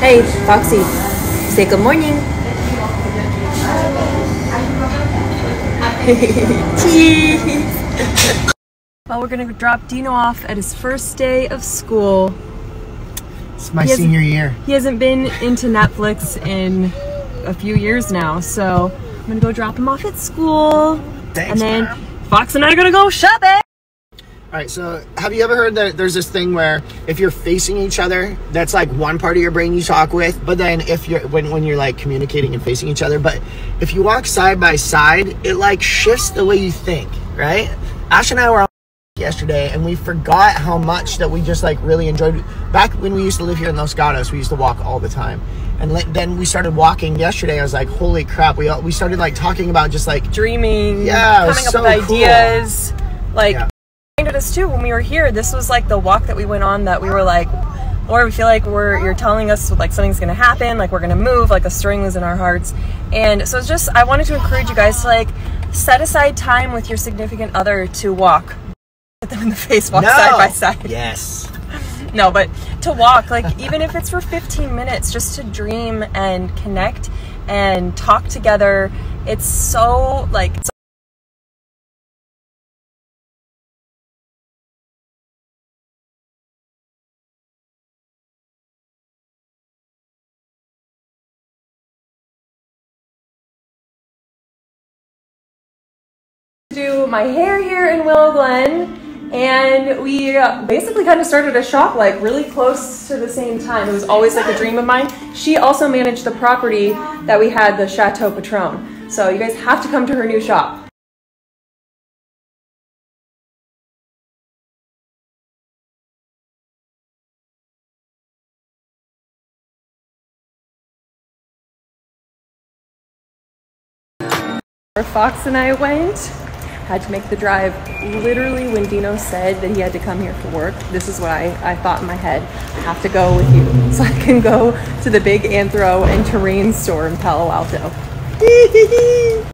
Hey, Foxy, say good morning. Well, we're gonna drop Dino off at his first day of school. It's my senior year. He hasn't been into Netflix in a few years now, so I'm gonna go drop him off at school. Thanks, and then. Fox and I are gonna go shopping. All right, so have you ever heard that there's this thing where if you're facing each other, that's like one part of your brain you talk with, but then if you're when when you're like communicating and facing each other, but if you walk side by side, it like shifts the way you think, right? Ash and I were on yesterday and we forgot how much that we just like really enjoyed back when we used to live here in Los Gatos, we used to walk all the time. And then we started walking yesterday. I was like, "Holy crap!" We all, we started like talking about just like Dreaming, Yeah, coming up so with cool. ideas. Like, Yeah. Reminded us too when we were here. This was like the walk that we went on that we were like, or we feel like we're you're telling us like something's gonna happen, like we're gonna move, like a string was in our hearts. And so it's just I wanted to encourage you guys to like set aside time with your significant other to walk. Look them in the face, walk no. side by side. Yes. No, but to walk, like even if it's for 15 minutes, just to dream and connect and talk together. It's so like do my hair here in Willow Glen, and we uh, basically kind of started a shop like really close to the same time. It was always like a dream of mine. She also managed the property that we had, the Chateau Patron. So you guys have to come to her new shop. Fox and I went, had to make the drive. Literally, when Dino said that he had to come here for work, this is what I, I thought in my head. I have to go with you so I can go to the big anthro and terrain store in Palo Alto.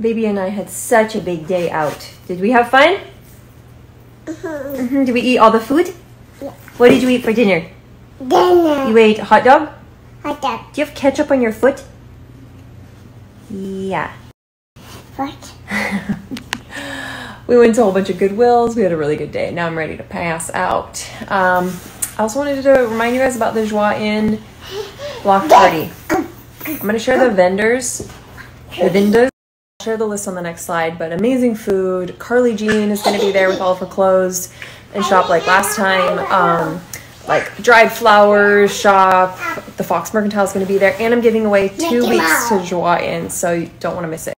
Baby and I had such a big day out. Did we have fun? Mhm. Did we eat all the food? What did you eat for dinner? Dinner. You ate hot dog? Hot dog. Do you have ketchup on your foot? Yeah. What? We went to a whole bunch of Goodwills. We had a really good day. Now I'm ready to pass out. Um, I also wanted to remind you guys about the Joie Inn block party. I'm going to share the vendors, the vendors. I'll share the list on the next slide, but amazing food. Carly Jean is going to be there with all of her clothes and shop like last time. Um, like dried flowers shop. The Fox Mercantile is going to be there, and I'm giving away two weeks to. Joie Inn, so you don't want to miss it.